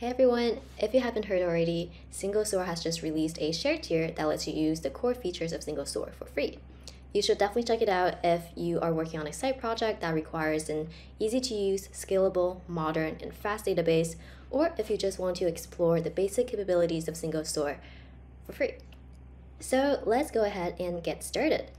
Hey everyone, if you haven't heard already, SingleStore has just released a shared tier that lets you use the core features of SingleStore for free. You should definitely check it out if you are working on a site project that requires an easy to use, scalable, modern, and fast database, or if you just want to explore the basic capabilities of Single Store for free. So let's go ahead and get started.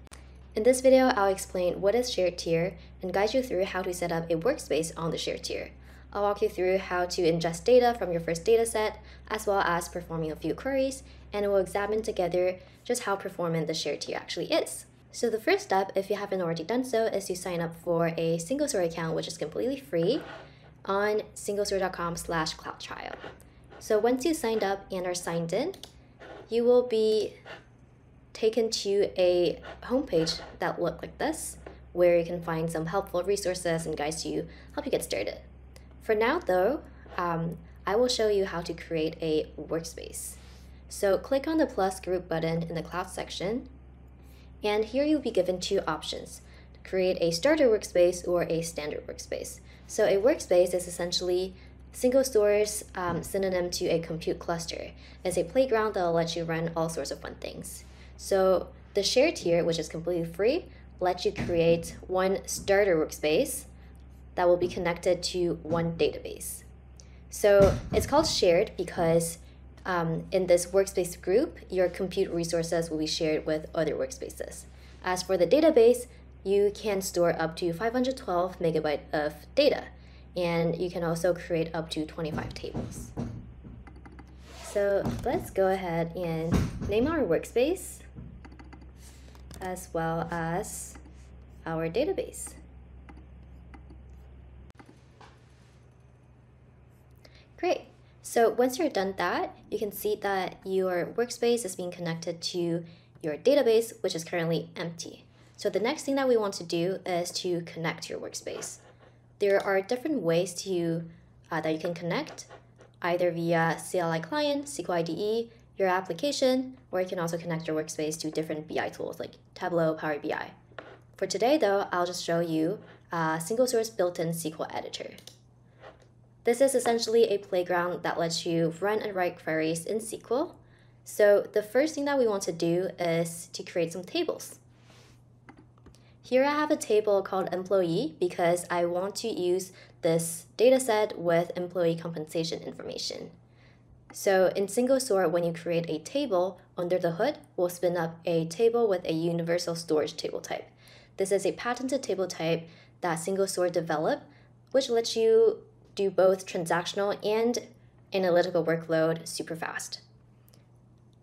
In this video, I'll explain what is shared tier and guide you through how to set up a workspace on the shared tier. I'll walk you through how to ingest data from your first dataset, as well as performing a few queries, and we'll examine together just how performant the shared tier actually is. So the first step, if you haven't already done so, is to sign up for a SingleStore account, which is completely free on singlestore.com slash cloud trial. So once you signed up and are signed in, you will be taken to a homepage that look like this, where you can find some helpful resources and guides to help you get started. For now though, um, I will show you how to create a workspace. So click on the plus group button in the cloud section, and here you'll be given two options, create a starter workspace or a standard workspace. So a workspace is essentially SingleStore's um, synonym to a compute cluster. It's a playground that will let you run all sorts of fun things. So the shared tier, which is completely free, lets you create one starter workspace that will be connected to one database. So it's called shared because um, in this workspace group, your compute resources will be shared with other workspaces. As for the database, you can store up to 512 megabyte of data, and you can also create up to 25 tables. So let's go ahead and name our workspace as well as our database. Great. So once you're done that, you can see that your workspace is being connected to your database, which is currently empty. So the next thing that we want to do is to connect your workspace. There are different ways to uh, that you can connect, either via CLI client, SQL IDE, your application, or you can also connect your workspace to different BI tools like Tableau, Power BI. For today though, I'll just show you a SingleStore's built-in SQL editor. This is essentially a playground that lets you run and write queries in SQL. So the first thing that we want to do is to create some tables. Here I have a table called employee because I want to use this dataset with employee compensation information. So in SingleStore, when you create a table, under the hood, we'll spin up a table with a universal storage table type. This is a patented table type that SingleStore developed, which lets you do both transactional and analytical workload super fast.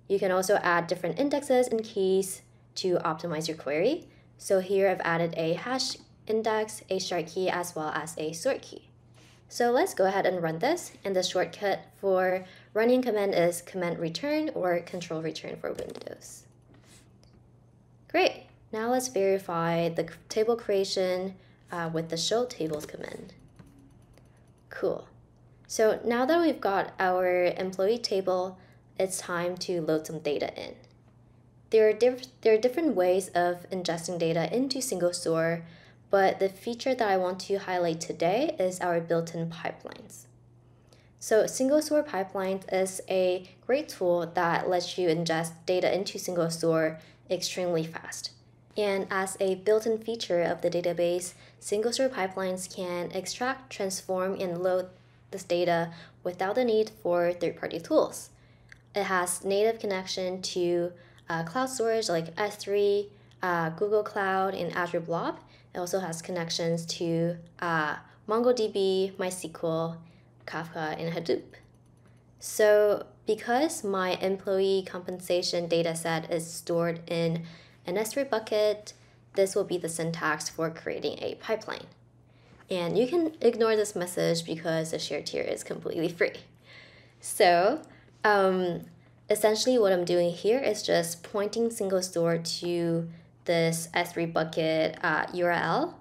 You can also add different indexes and keys to optimize your query. So here I've added a hash index, a shard key, as well as a sort key. So let's go ahead and run this. And the shortcut for running command is command return or control return for Windows. Great. Now let's verify the table creation uh, with the show tables command. Cool. So now that we've got our employee table, it's time to load some data in. There are, there are different ways of ingesting data into SingleStore, but the feature that I want to highlight today is our built-in pipelines. So SingleStore Pipelines is a great tool that lets you ingest data into SingleStore extremely fast. And as a built-in feature of the database, SingleStore pipelines can extract, transform, and load this data without the need for third-party tools. It has native connection to uh, cloud storage like S3, uh, Google Cloud, and Azure Blob. It also has connections to uh, MongoDB, MySQL, Kafka, and Hadoop. So because my employee compensation dataset is stored in an S3 bucket, this will be the syntax for creating a pipeline. And you can ignore this message because the shared tier is completely free. So um, essentially what I'm doing here is just pointing SingleStore to this S3 bucket uh, URL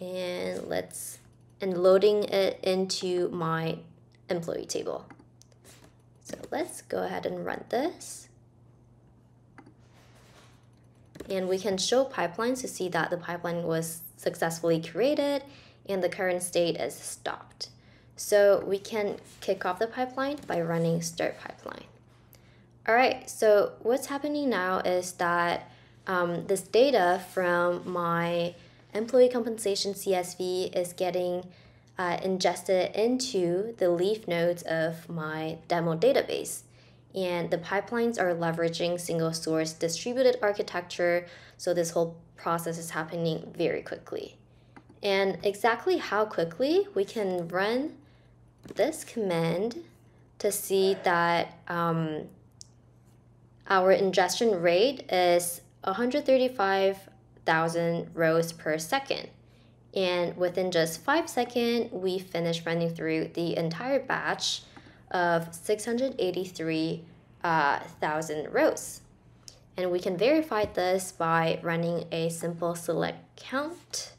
and let's and loading it into my employee table. So let's go ahead and run this. and we can show pipelines to see that the pipeline was successfully created and the current state is stopped. So we can kick off the pipeline by running start pipeline. All right, so what's happening now is that um, this data from my employee compensation CSV is getting uh, ingested into the leaf nodes of my demo database. And the pipelines are leveraging SingleStore's distributed architecture, so this whole process is happening very quickly. And exactly how quickly we can run this command to see that um, our ingestion rate is 135,000 rows per second. And within just five seconds, we finished running through the entire batch of 683,000 uh, rows. And we can verify this by running a simple select count.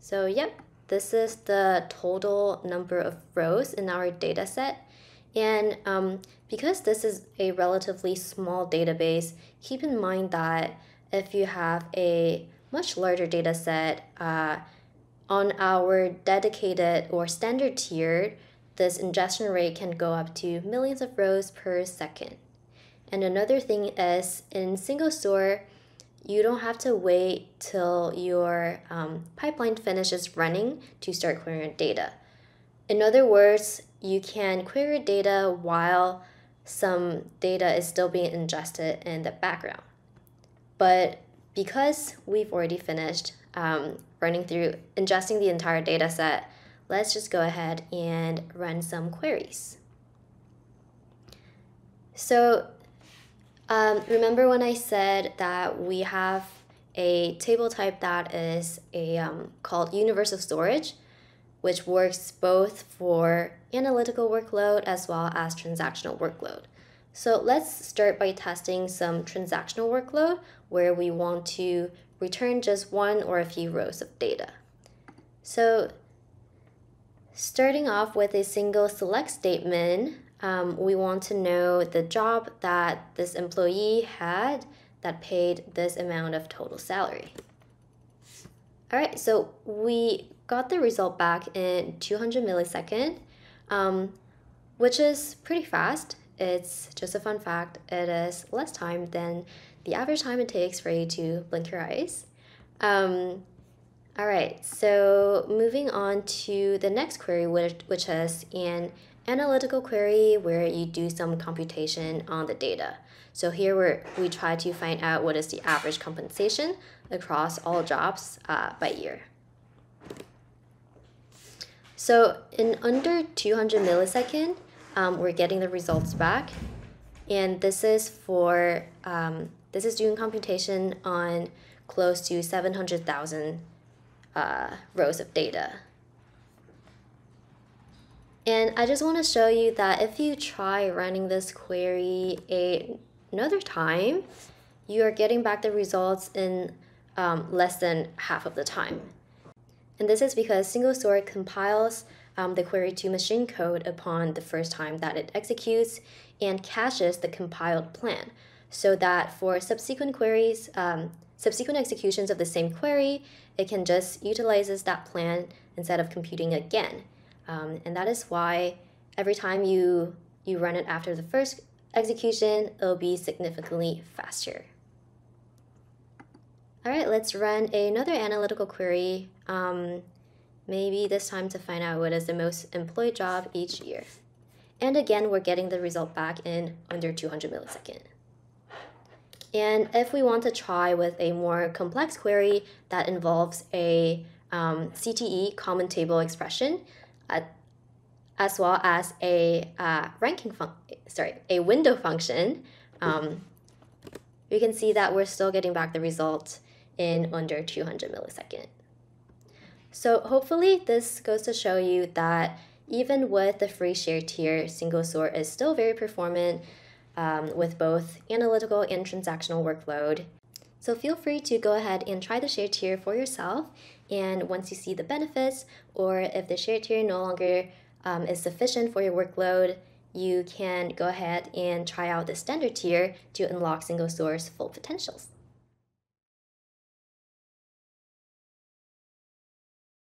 So yep, this is the total number of rows in our data set. And um, because this is a relatively small database, keep in mind that if you have a much larger data set, uh, on our dedicated or standard tier, this ingestion rate can go up to millions of rows per second. And another thing is in SingleStore, you don't have to wait till your um, pipeline finishes running to start querying data. In other words, you can query data while some data is still being ingested in the background. But because we've already finished um, running through ingesting the entire data set, let's just go ahead and run some queries. So um, remember when I said that we have a table type that is a um, called universal storage, which works both for analytical workload as well as transactional workload. So let's start by testing some transactional workload where we want to return just one or a few rows of data. So starting off with a single select statement, um, we want to know the job that this employee had that paid this amount of total salary. All right, so we got the result back in 200 millisecond, um, which is pretty fast. It's just a fun fact. It is less time than the average time it takes for you to blink your eyes. Um, all right, so moving on to the next query, which, which is an analytical query where you do some computation on the data. So here we we try to find out what is the average compensation across all jobs uh, by year. So in under 200 millisecond, um, we're getting the results back. And this is for, um, this is doing computation on close to 700,000 uh, rows of data. And I just want to show you that if you try running this query a, another time, you are getting back the results in um, less than half of the time. And this is because SingleStore compiles um, the query to machine code upon the first time that it executes and caches the compiled plan so that for subsequent queries, um, subsequent executions of the same query, it can just utilizes that plan instead of computing again. Um, and that is why every time you, you run it after the first execution, it'll be significantly faster. All right, let's run another analytical query, um, maybe this time to find out what is the most employed job each year. And again, we're getting the result back in under 200 milliseconds. And if we want to try with a more complex query that involves a um, CTE common table expression, uh, as well as a uh, ranking fun sorry a window function, um, we can see that we're still getting back the result in under 200 millisecond. So hopefully this goes to show you that even with the free shared tier, SingleStore is still very performant um, with both analytical and transactional workload. So feel free to go ahead and try the shared tier for yourself. And once you see the benefits, or if the shared tier no longer um, is sufficient for your workload, you can go ahead and try out the standard tier to unlock SingleStore's full potentials.